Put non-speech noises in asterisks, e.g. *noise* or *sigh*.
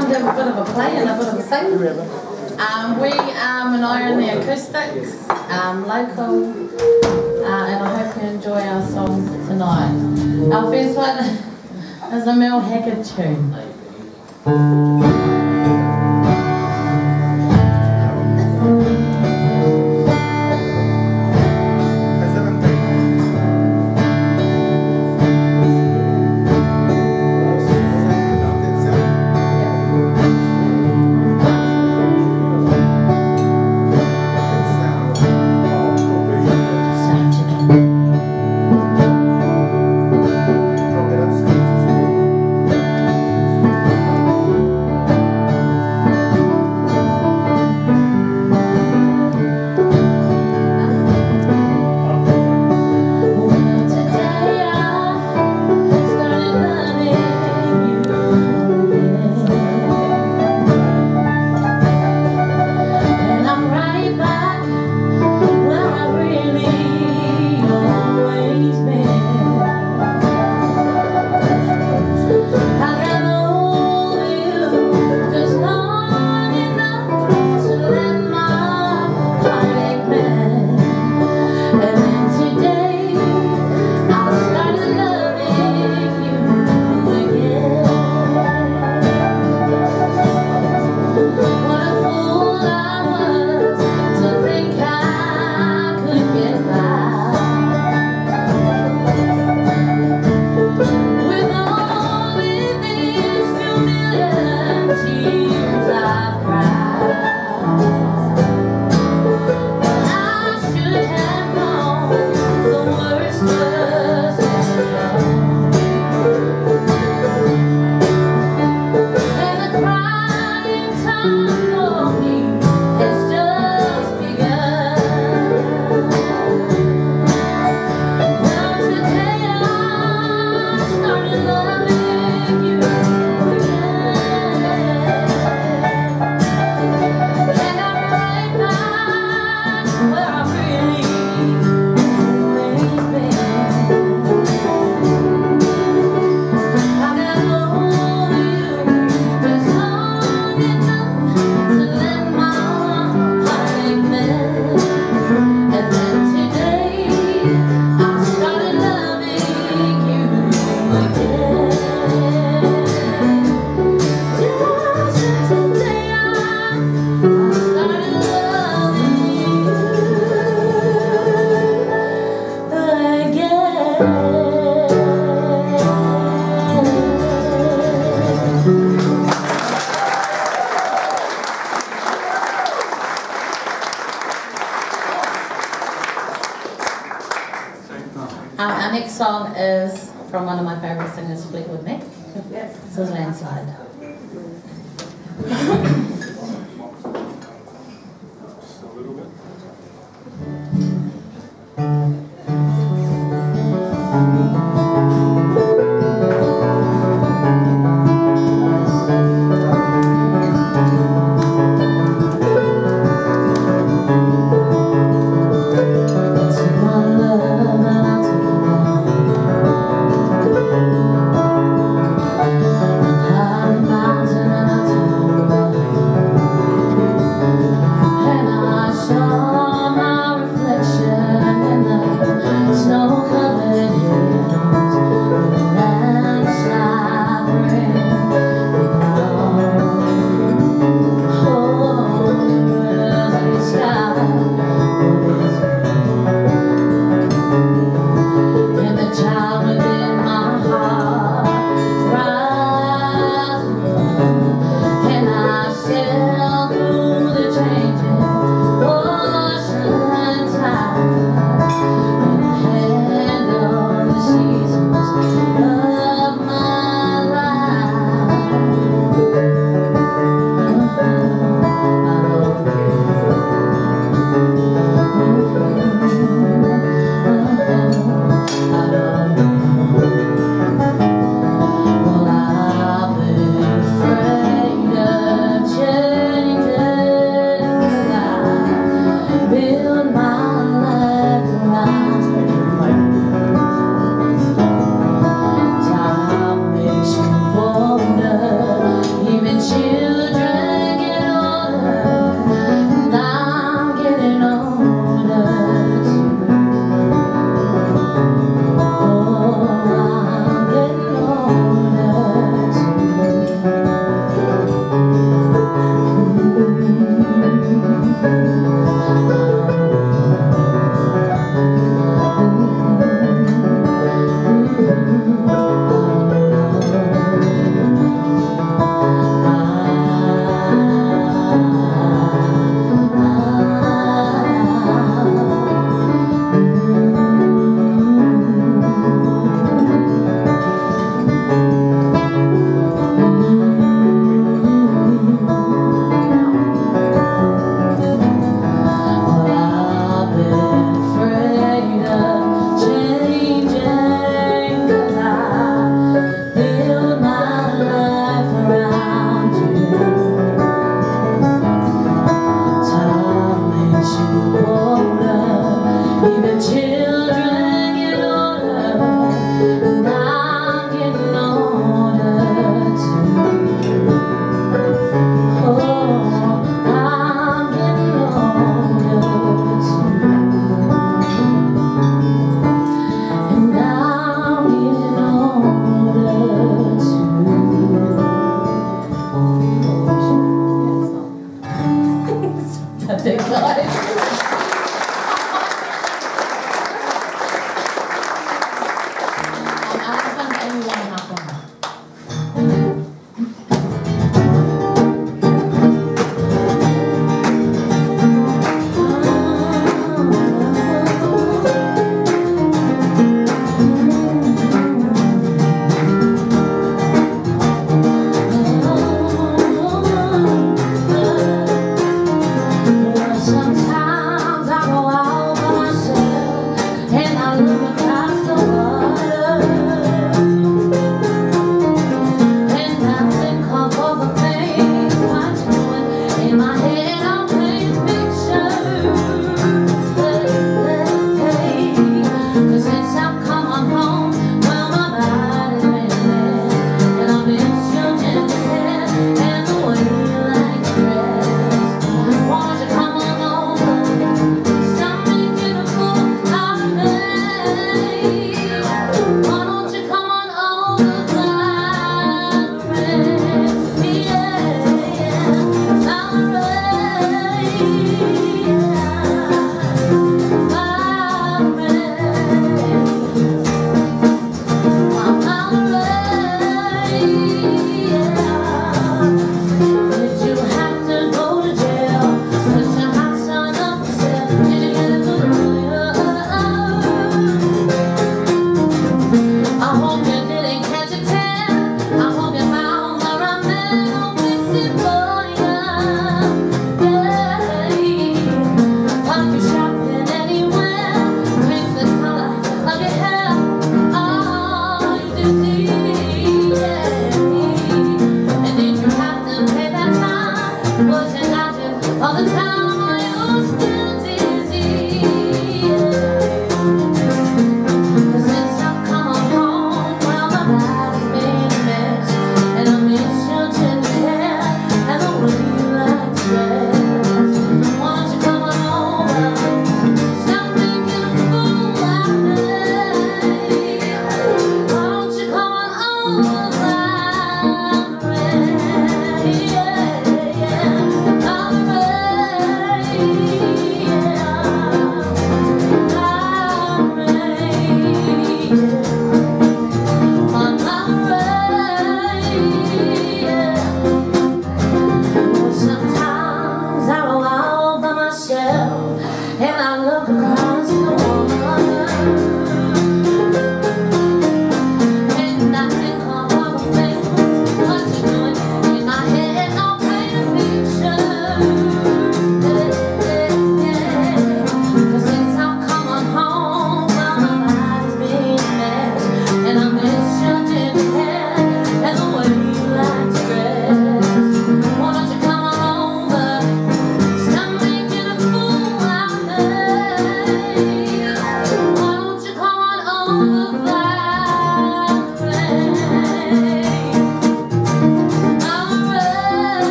come to a bit of a play and a bit of a sing. Um, we are Manaia and the Acoustics, um, local, uh, and I hope you enjoy our songs tonight. Our first one *laughs* is a Merle Haggard tune. love me. our next song is from one of my favorite singers, Fleetwood Mac. Yes. This is Landslide. *laughs* Hallelujah.